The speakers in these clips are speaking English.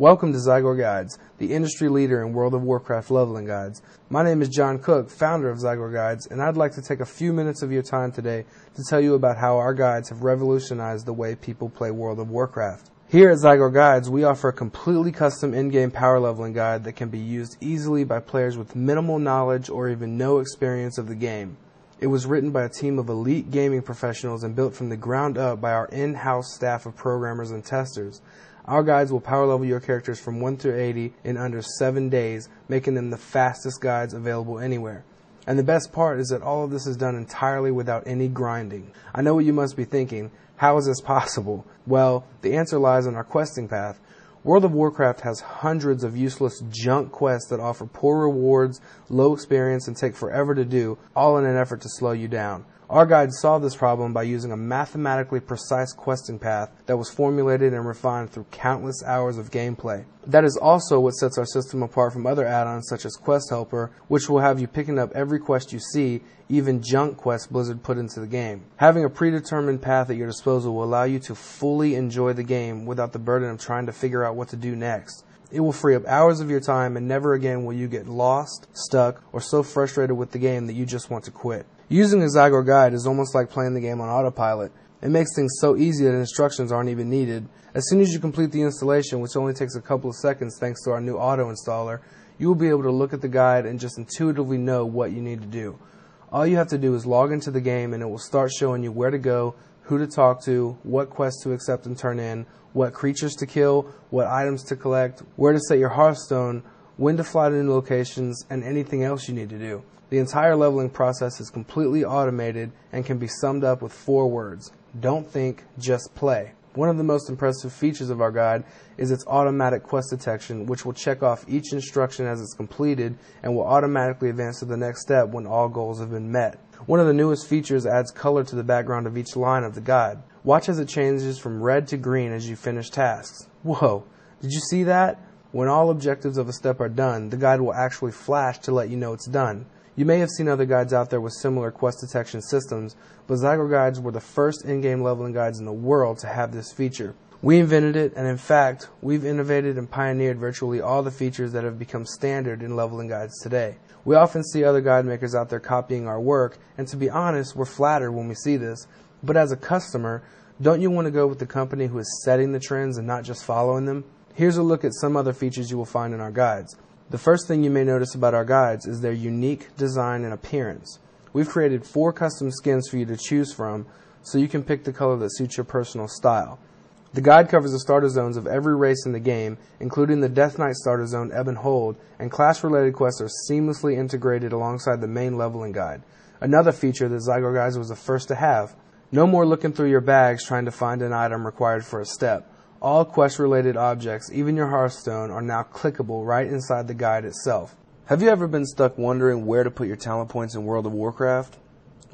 Welcome to Zygor Guides, the industry leader in World of Warcraft leveling guides. My name is John Cook, founder of Zygor Guides, and I'd like to take a few minutes of your time today to tell you about how our guides have revolutionized the way people play World of Warcraft. Here at Zygor Guides, we offer a completely custom in-game power leveling guide that can be used easily by players with minimal knowledge or even no experience of the game. It was written by a team of elite gaming professionals and built from the ground up by our in-house staff of programmers and testers. Our guides will power level your characters from 1 through 80 in under 7 days, making them the fastest guides available anywhere. And the best part is that all of this is done entirely without any grinding. I know what you must be thinking. How is this possible? Well, the answer lies in our questing path. World of Warcraft has hundreds of useless junk quests that offer poor rewards, low experience, and take forever to do, all in an effort to slow you down. Our guide solved this problem by using a mathematically precise questing path that was formulated and refined through countless hours of gameplay. That is also what sets our system apart from other add-ons such as Quest Helper, which will have you picking up every quest you see, even junk quests Blizzard put into the game. Having a predetermined path at your disposal will allow you to fully enjoy the game without the burden of trying to figure out what to do next. It will free up hours of your time and never again will you get lost, stuck, or so frustrated with the game that you just want to quit. Using a Zygor guide is almost like playing the game on autopilot. It makes things so easy that instructions aren't even needed. As soon as you complete the installation, which only takes a couple of seconds thanks to our new auto installer, you will be able to look at the guide and just intuitively know what you need to do. All you have to do is log into the game and it will start showing you where to go, who to talk to, what quests to accept and turn in, what creatures to kill, what items to collect, where to set your Hearthstone, when to fly to new locations, and anything else you need to do. The entire leveling process is completely automated and can be summed up with four words. Don't think, just play. One of the most impressive features of our guide is its automatic quest detection, which will check off each instruction as it's completed and will automatically advance to the next step when all goals have been met. One of the newest features adds color to the background of each line of the guide. Watch as it changes from red to green as you finish tasks. Whoa, did you see that? When all objectives of a step are done, the guide will actually flash to let you know it's done. You may have seen other guides out there with similar quest detection systems, but Zygor guides were the first in-game leveling guides in the world to have this feature. We invented it, and in fact, we've innovated and pioneered virtually all the features that have become standard in leveling guides today. We often see other guide makers out there copying our work, and to be honest, we're flattered when we see this. But as a customer, don't you want to go with the company who is setting the trends and not just following them? Here's a look at some other features you will find in our guides. The first thing you may notice about our guides is their unique design and appearance. We've created four custom skins for you to choose from so you can pick the color that suits your personal style. The guide covers the starter zones of every race in the game, including the Death Knight starter zone Ebon Hold, and class related quests are seamlessly integrated alongside the main leveling guide. Another feature that Zygor Guides was the first to have. No more looking through your bags trying to find an item required for a step. All quest-related objects, even your Hearthstone, are now clickable right inside the guide itself. Have you ever been stuck wondering where to put your talent points in World of Warcraft?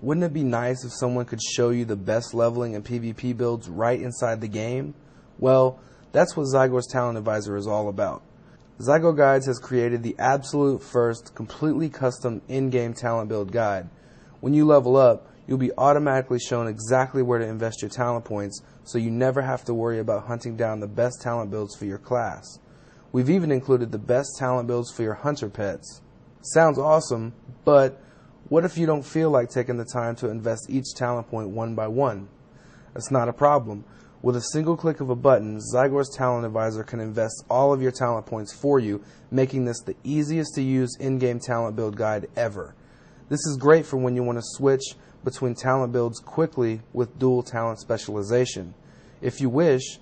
Wouldn't it be nice if someone could show you the best leveling and PvP builds right inside the game? Well, that's what Zygor's Talent Advisor is all about. Zygor Guides has created the absolute first completely custom in-game talent build guide. When you level up, you'll be automatically shown exactly where to invest your talent points so you never have to worry about hunting down the best talent builds for your class. We've even included the best talent builds for your hunter pets. Sounds awesome, but what if you don't feel like taking the time to invest each talent point one by one? That's not a problem. With a single click of a button, Zygor's Talent Advisor can invest all of your talent points for you, making this the easiest to use in-game talent build guide ever. This is great for when you want to switch between talent builds quickly with dual talent specialization. If you wish,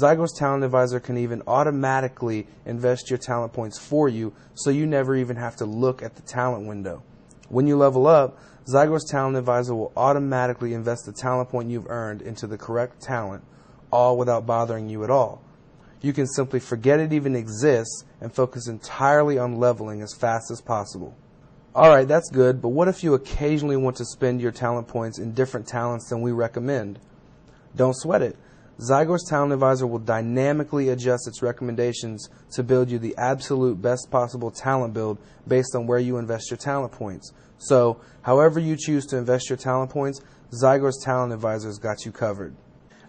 Zygor's Talent Advisor can even automatically invest your talent points for you so you never even have to look at the talent window. When you level up, Zygor's Talent Advisor will automatically invest the talent point you've earned into the correct talent, all without bothering you at all. You can simply forget it even exists and focus entirely on leveling as fast as possible. Alright, that's good, but what if you occasionally want to spend your talent points in different talents than we recommend? Don't sweat it. Zygor's Talent Advisor will dynamically adjust its recommendations to build you the absolute best possible talent build based on where you invest your talent points. So, however you choose to invest your talent points, Zygor's Talent Advisor's got you covered.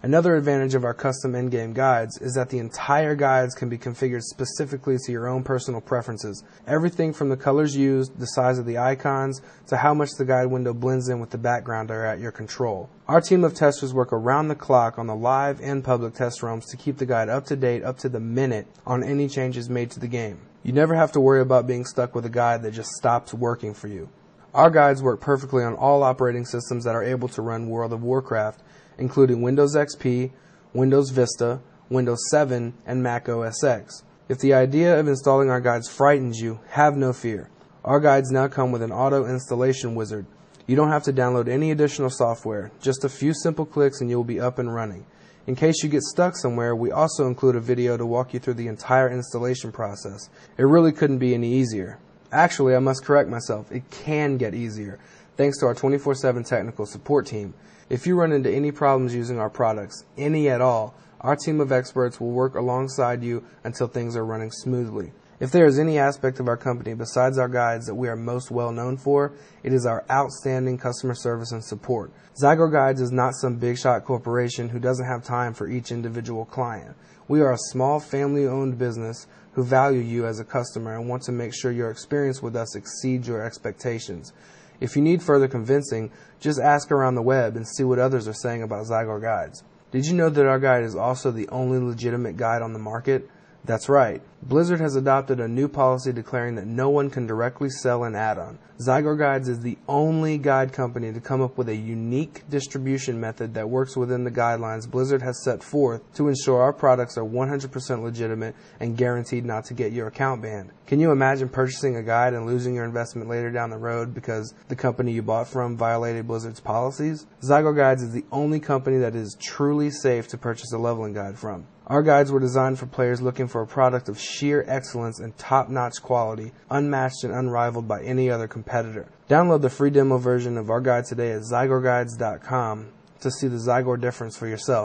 Another advantage of our custom in-game guides is that the entire guides can be configured specifically to your own personal preferences. Everything from the colors used, the size of the icons, to how much the guide window blends in with the background are at your control. Our team of testers work around the clock on the live and public test rooms to keep the guide up to date up to the minute on any changes made to the game. You never have to worry about being stuck with a guide that just stops working for you. Our guides work perfectly on all operating systems that are able to run World of Warcraft including Windows XP, Windows Vista, Windows 7, and Mac OS X. If the idea of installing our guides frightens you, have no fear. Our guides now come with an auto installation wizard. You don't have to download any additional software, just a few simple clicks and you will be up and running. In case you get stuck somewhere, we also include a video to walk you through the entire installation process. It really couldn't be any easier. Actually, I must correct myself. It can get easier, thanks to our 24 7 technical support team. If you run into any problems using our products, any at all, our team of experts will work alongside you until things are running smoothly. If there is any aspect of our company besides our guides that we are most well known for, it is our outstanding customer service and support. Zygor Guides is not some big shot corporation who doesn't have time for each individual client. We are a small family owned business who value you as a customer and want to make sure your experience with us exceeds your expectations. If you need further convincing, just ask around the web and see what others are saying about Zygor guides. Did you know that our guide is also the only legitimate guide on the market? That's right. Blizzard has adopted a new policy declaring that no one can directly sell an add-on. Zygor Guides is the only guide company to come up with a unique distribution method that works within the guidelines Blizzard has set forth to ensure our products are 100% legitimate and guaranteed not to get your account banned. Can you imagine purchasing a guide and losing your investment later down the road because the company you bought from violated Blizzard's policies? Zygor Guides is the only company that is truly safe to purchase a leveling guide from. Our guides were designed for players looking for a product of sheer excellence and top-notch quality, unmatched and unrivaled by any other competitor. Download the free demo version of our guide today at zygorguides.com to see the Zygor difference for yourself.